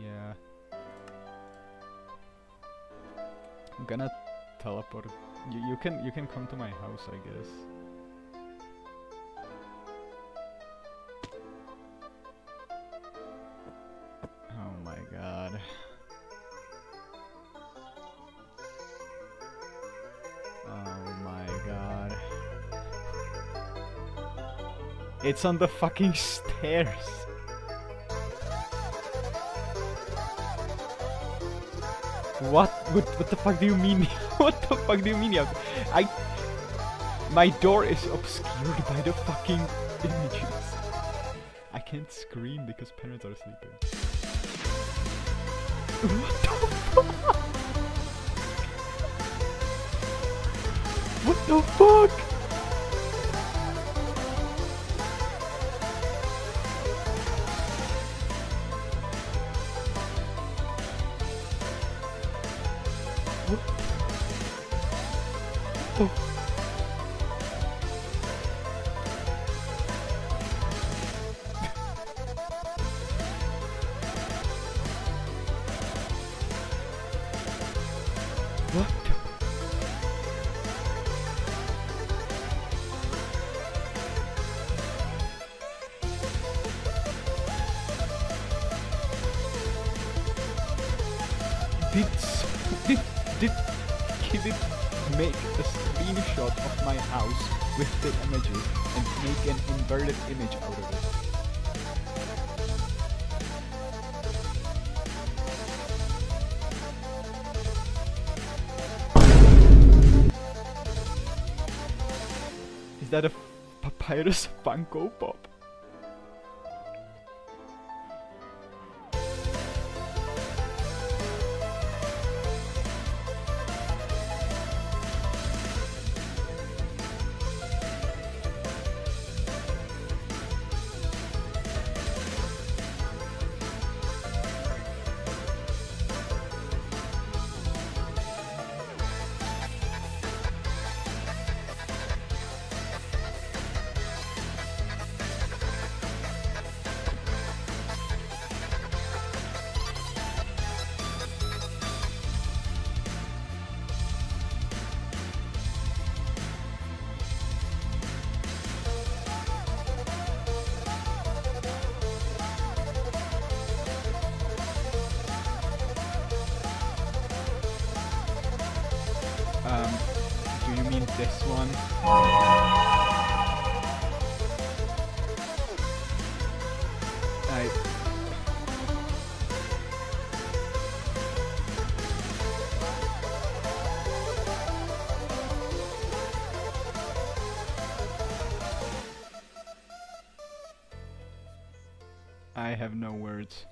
Yeah. I'm gonna teleport. You, you can you can come to my house, I guess. Oh my god. Oh my god. It's on the fucking stairs. What? What, what the fuck do you mean? what the fuck do you mean? I. My door is obscured by the fucking images. I can't scream because parents are sleeping. What the fuck? What the fuck? What? Did did did make a screenshot of my house with the images and make an inverted image out of it? Is that a papyrus Funko Pop? This one? I. I have no words.